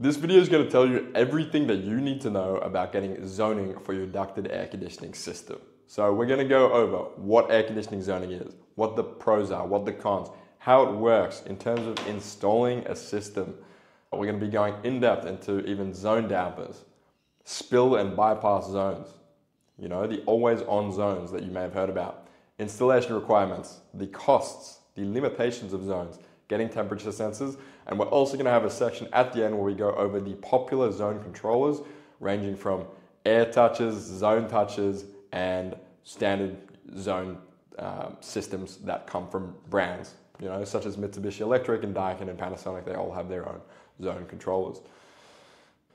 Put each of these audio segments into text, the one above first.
This video is going to tell you everything that you need to know about getting zoning for your ducted air conditioning system. So we're going to go over what air conditioning zoning is, what the pros are, what the cons, how it works in terms of installing a system. We're going to be going in depth into even zone dampers, spill and bypass zones, you know, the always on zones that you may have heard about, installation requirements, the costs, the limitations of zones, getting temperature sensors, and we're also going to have a section at the end where we go over the popular zone controllers ranging from air touches, zone touches, and standard zone uh, systems that come from brands, you know, such as Mitsubishi Electric and Daikin and Panasonic. They all have their own zone controllers.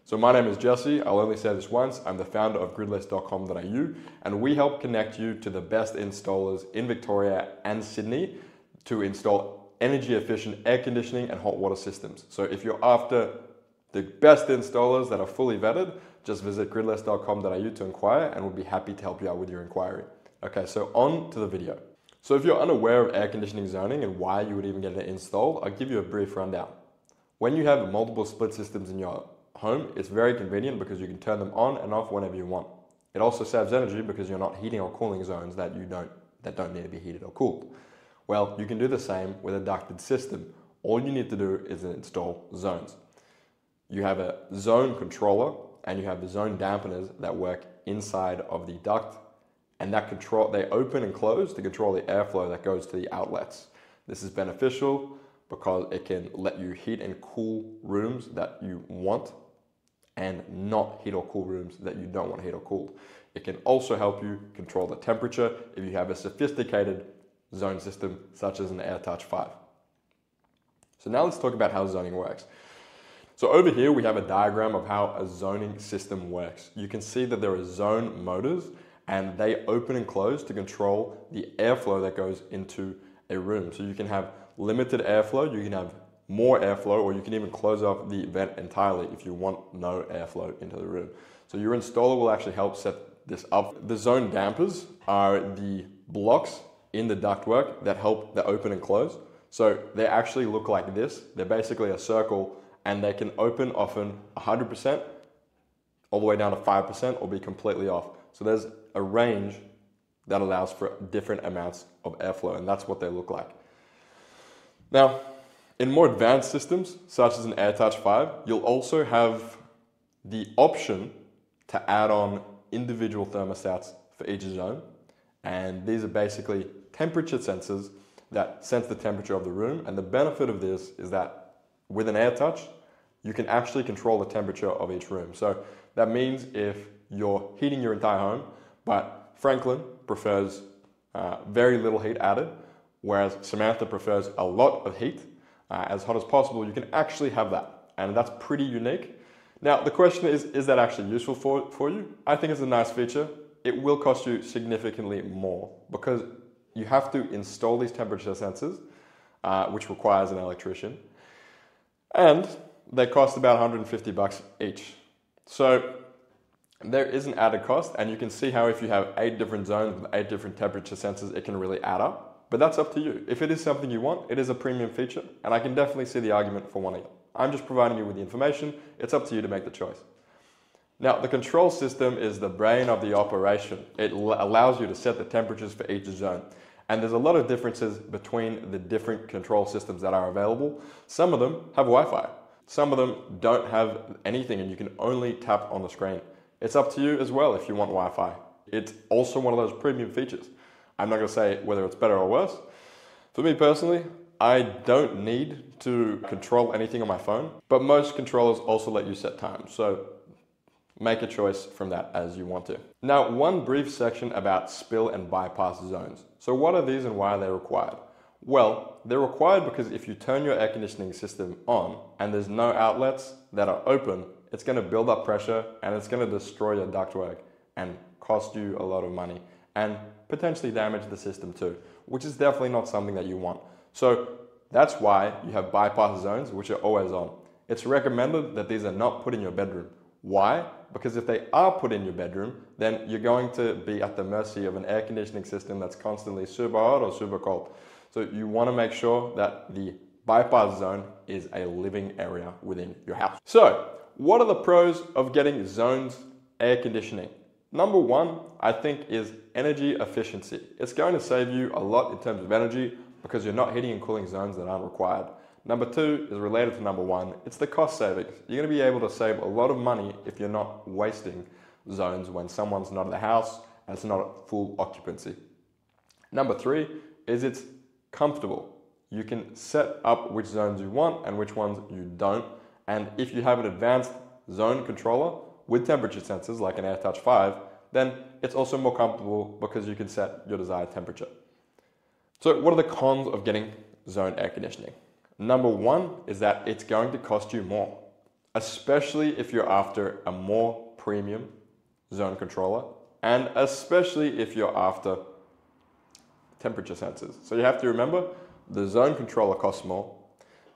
So my name is Jesse. I'll only say this once. I'm the founder of gridless.com.au and we help connect you to the best installers in Victoria and Sydney to install energy efficient air conditioning and hot water systems. So if you're after the best installers that are fully vetted, just visit gridless.com.au to inquire and we'll be happy to help you out with your inquiry. Okay, so on to the video. So if you're unaware of air conditioning zoning and why you would even get it installed, I'll give you a brief rundown. When you have multiple split systems in your home, it's very convenient because you can turn them on and off whenever you want. It also saves energy because you're not heating or cooling zones that you don't that don't need to be heated or cooled. Well, you can do the same with a ducted system. All you need to do is install zones. You have a zone controller and you have the zone dampeners that work inside of the duct and that control they open and close to control the airflow that goes to the outlets. This is beneficial because it can let you heat and cool rooms that you want and not heat or cool rooms that you don't want heat or cooled. It can also help you control the temperature if you have a sophisticated zone system such as an AirTouch 5. So now let's talk about how zoning works. So over here we have a diagram of how a zoning system works. You can see that there are zone motors and they open and close to control the airflow that goes into a room. So you can have limited airflow, you can have more airflow, or you can even close off the vent entirely if you want no airflow into the room. So your installer will actually help set this up. The zone dampers are the blocks in the ductwork that help the open and close. So they actually look like this. They're basically a circle and they can open often 100% all the way down to 5% or be completely off. So there's a range that allows for different amounts of airflow and that's what they look like. Now, in more advanced systems, such as an AirTouch 5, you'll also have the option to add on individual thermostats for each zone. And these are basically temperature sensors that sense the temperature of the room. And the benefit of this is that with an AirTouch, you can actually control the temperature of each room. So that means if you're heating your entire home, but Franklin prefers uh, very little heat added, whereas Samantha prefers a lot of heat, uh, as hot as possible, you can actually have that. And that's pretty unique. Now, the question is, is that actually useful for, for you? I think it's a nice feature. It will cost you significantly more because you have to install these temperature sensors, uh, which requires an electrician. And they cost about 150 bucks each. So there is an added cost, and you can see how if you have eight different zones with eight different temperature sensors, it can really add up. But that's up to you. If it is something you want, it is a premium feature, and I can definitely see the argument for wanting it. I'm just providing you with the information. It's up to you to make the choice. Now, the control system is the brain of the operation. It allows you to set the temperatures for each zone. And there's a lot of differences between the different control systems that are available. Some of them have Wi-Fi. Some of them don't have anything and you can only tap on the screen. It's up to you as well if you want Wi-Fi. It's also one of those premium features. I'm not going to say whether it's better or worse. For me personally, I don't need to control anything on my phone, but most controllers also let you set times. So make a choice from that as you want to. Now, one brief section about spill and bypass zones. So what are these and why are they required? Well, they're required because if you turn your air conditioning system on and there's no outlets that are open, it's going to build up pressure and it's going to destroy your ductwork and cost you a lot of money and potentially damage the system too, which is definitely not something that you want. So that's why you have bypass zones, which are always on. It's recommended that these are not put in your bedroom. Why? Because if they are put in your bedroom, then you're going to be at the mercy of an air conditioning system that's constantly super hot or super cold. So you want to make sure that the bypass zone is a living area within your house. So what are the pros of getting zones air conditioning? Number one, I think, is energy efficiency. It's going to save you a lot in terms of energy because you're not heating and cooling zones that aren't required. Number two is related to number one, it's the cost savings. You're going to be able to save a lot of money if you're not wasting zones when someone's not in the house and it's not at full occupancy. Number three is it's comfortable. You can set up which zones you want and which ones you don't. And if you have an advanced zone controller with temperature sensors like an AirTouch 5, then it's also more comfortable because you can set your desired temperature. So what are the cons of getting zone air conditioning? Number one is that it's going to cost you more, especially if you're after a more premium zone controller, and especially if you're after temperature sensors. So you have to remember the zone controller costs more,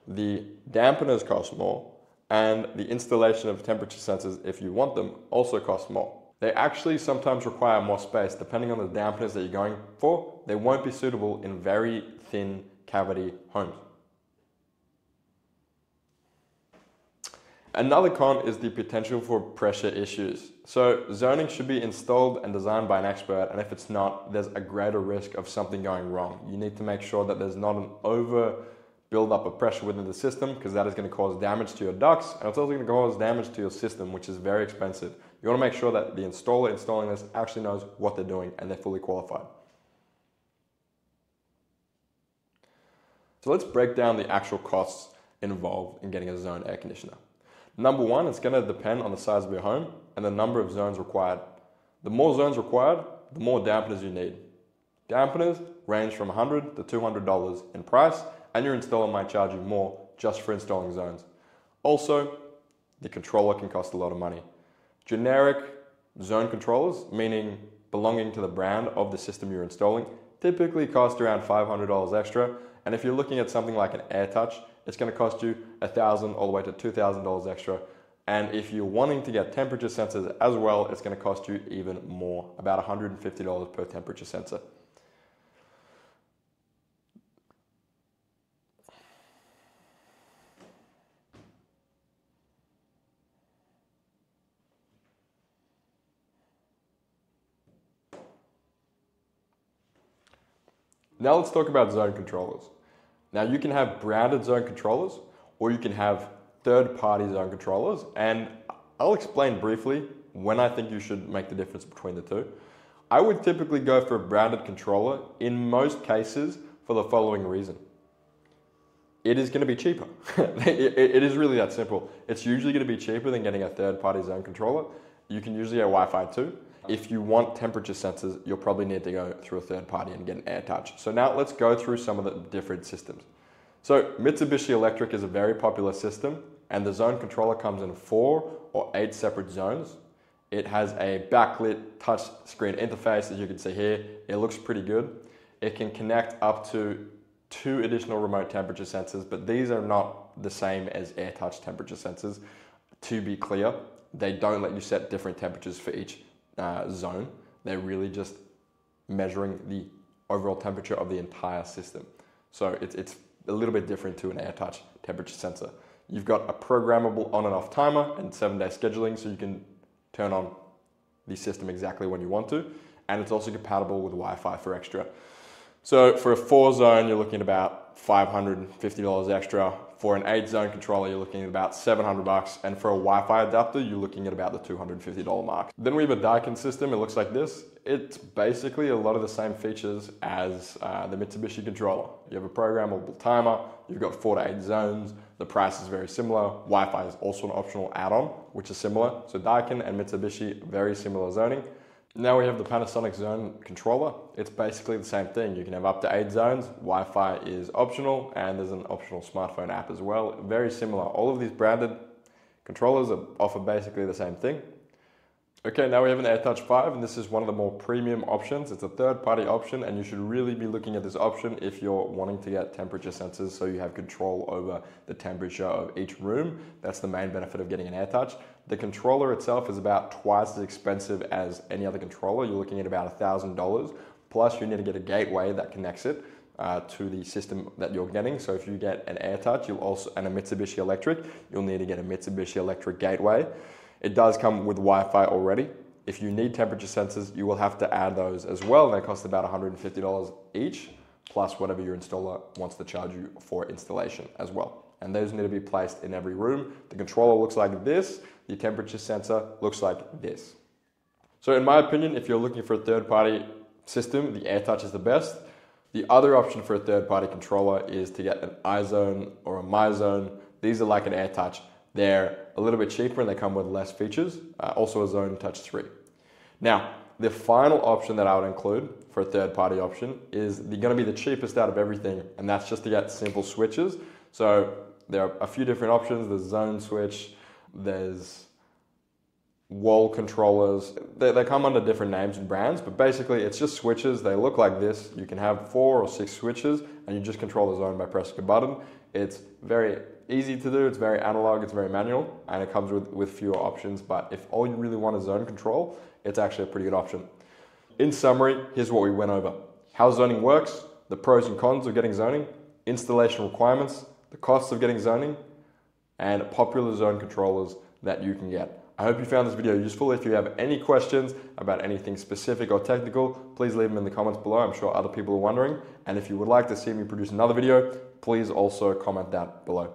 the dampeners cost more, and the installation of temperature sensors, if you want them, also costs more. They actually sometimes require more space depending on the dampeners that you're going for. They won't be suitable in very thin cavity homes. Another con is the potential for pressure issues. So zoning should be installed and designed by an expert and if it's not, there's a greater risk of something going wrong. You need to make sure that there's not an over build up of pressure within the system because that is going to cause damage to your ducts and it's also going to cause damage to your system which is very expensive. You want to make sure that the installer installing this actually knows what they're doing and they're fully qualified. So let's break down the actual costs involved in getting a zone air conditioner. Number one, it's going to depend on the size of your home and the number of zones required. The more zones required, the more dampeners you need. Dampeners range from 100 to $200 in price, and your installer might charge you more just for installing zones. Also, the controller can cost a lot of money. Generic zone controllers, meaning belonging to the brand of the system you're installing, typically cost around $500 extra. And if you're looking at something like an AirTouch, it's going to cost you 1,000 all the way to $2,000 extra. And if you're wanting to get temperature sensors as well, it's going to cost you even more, about $150 per temperature sensor. Now let's talk about zone controllers. Now you can have branded zone controllers or you can have third-party zone controllers and I'll explain briefly when I think you should make the difference between the two. I would typically go for a branded controller in most cases for the following reason. It is going to be cheaper. it is really that simple. It's usually going to be cheaper than getting a third-party zone controller. You can usually get Wi-Fi too. If you want temperature sensors, you'll probably need to go through a third party and get an AirTouch. So now let's go through some of the different systems. So Mitsubishi Electric is a very popular system and the zone controller comes in four or eight separate zones. It has a backlit touch screen interface as you can see here. It looks pretty good. It can connect up to two additional remote temperature sensors, but these are not the same as AirTouch temperature sensors. To be clear, they don't let you set different temperatures for each uh, zone. They're really just measuring the overall temperature of the entire system. So it's, it's a little bit different to an AirTouch temperature sensor. You've got a programmable on and off timer and seven day scheduling so you can turn on the system exactly when you want to. And it's also compatible with Wi-Fi for extra. So for a four zone, you're looking at about $550 extra. For an eight zone controller, you're looking at about 700 bucks. And for a Wi-Fi adapter, you're looking at about the $250 mark. Then we have a Daikin system. It looks like this. It's basically a lot of the same features as uh, the Mitsubishi controller. You have a programmable timer, you've got four to eight zones. The price is very similar. Wi-Fi is also an optional add-on, which is similar. So Daikin and Mitsubishi, very similar zoning. Now we have the Panasonic Zone controller. It's basically the same thing. You can have up to eight zones. Wi-Fi is optional and there's an optional smartphone app as well. Very similar. All of these branded controllers offer basically the same thing. Okay, now we have an AirTouch 5 and this is one of the more premium options. It's a third party option and you should really be looking at this option if you're wanting to get temperature sensors so you have control over the temperature of each room. That's the main benefit of getting an AirTouch. The controller itself is about twice as expensive as any other controller. You're looking at about $1,000 plus you need to get a gateway that connects it. uh, to the system that you're getting. So if you get an AirTouch, you'll also and a Mitsubishi Electric, you'll need to get a Mitsubishi Electric gateway. It does come with Wi-Fi already. If you need temperature sensors, you will have to add those as well. They cost about $150 each, plus whatever your installer wants to charge you for installation as well. And those need to be placed in every room. The controller looks like this. The temperature sensor looks like this. So in my opinion, if you're looking for a third-party system, the AirTouch is the best. The other option for a third-party controller is to get an iZone or a MyZone. These are like an AirTouch. They're a little bit cheaper and they come with less features. Uh, also a Zone Touch 3. Now, the final option that I would include for a third-party option is going to be the cheapest out of everything, and that's just to get simple switches. So there are a few different options. There's Zone Switch. There's wall controllers. They, they come under different names and brands, but basically it's just switches. They look like this. You can have four or six switches and you just control the zone by pressing a button. It's very easy to do. It's very analog. It's very manual and it comes with, with fewer options. But if all you really want is zone control, it's actually a pretty good option. In summary, here's what we went over. How zoning works, the pros and cons of getting zoning, installation requirements, the costs of getting zoning, and popular zone controllers that you can get. I hope you found this video useful. If you have any questions about anything specific or technical, please leave them in the comments below. I'm sure other people are wondering. And if you would like to see me produce another video, please also comment that below.